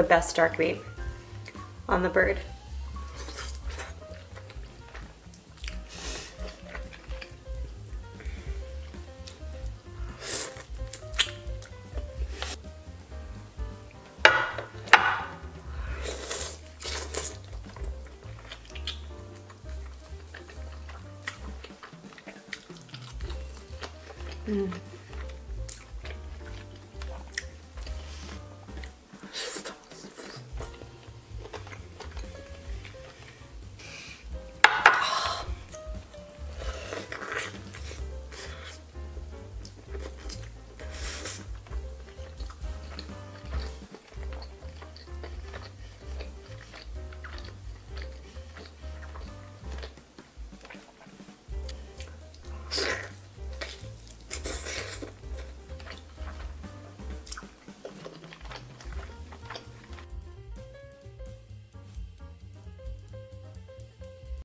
the best dark meat on the bird.